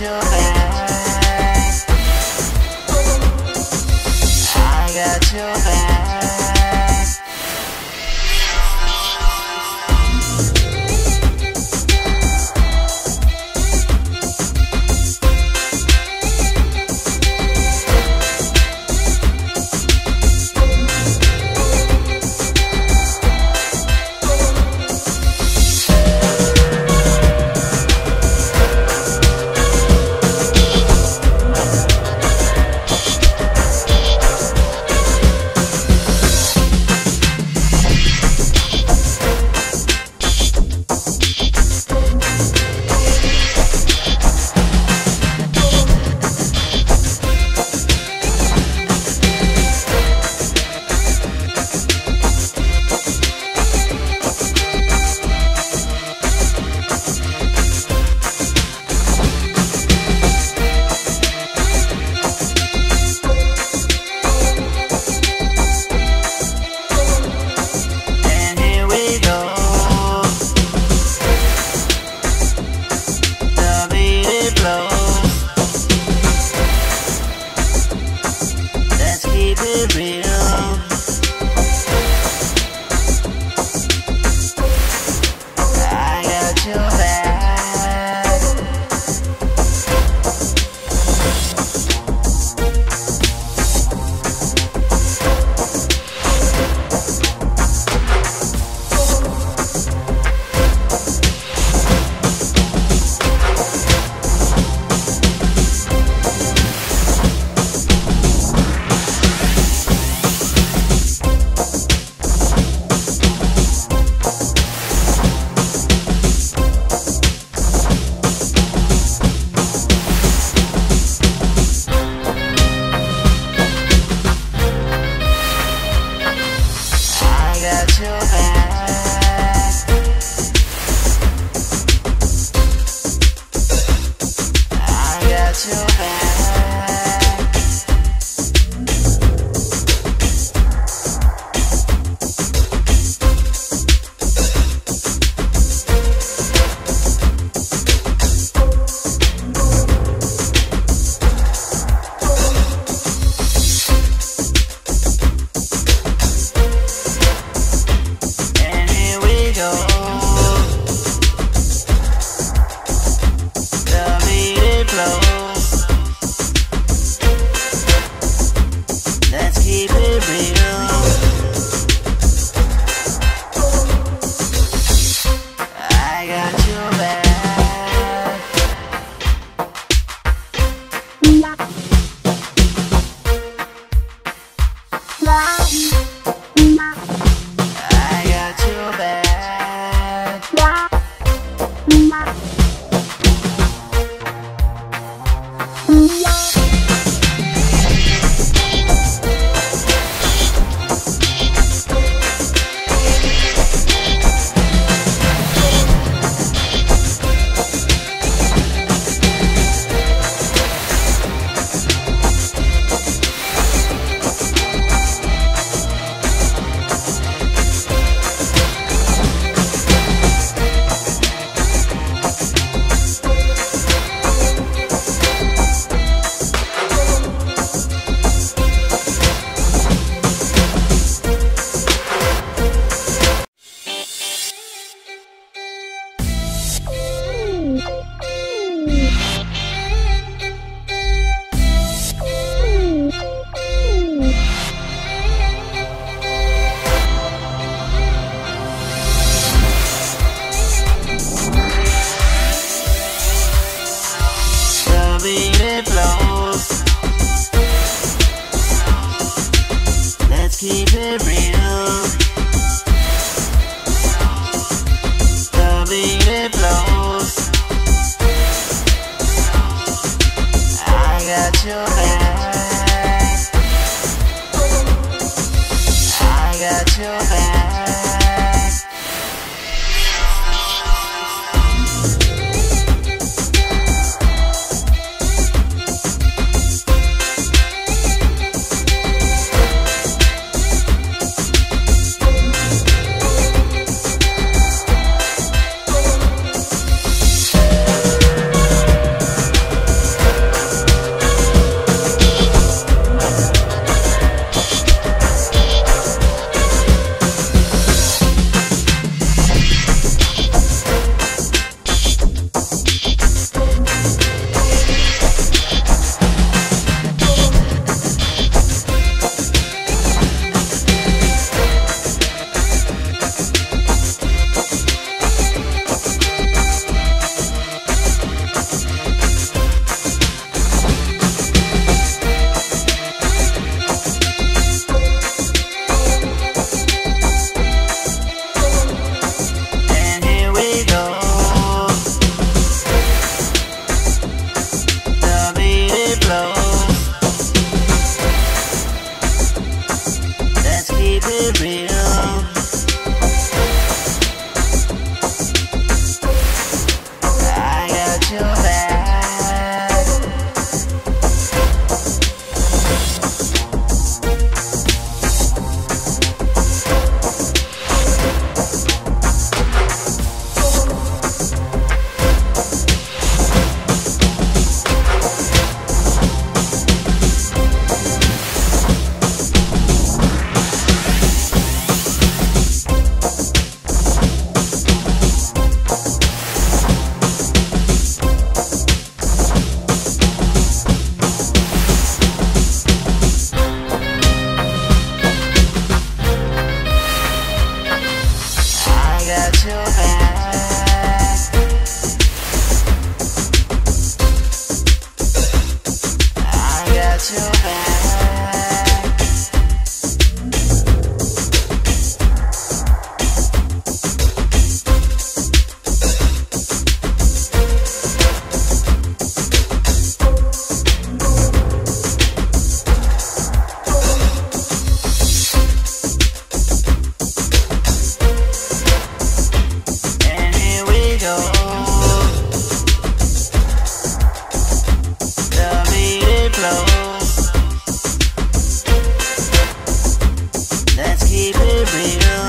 your 죠 I got your back. It real.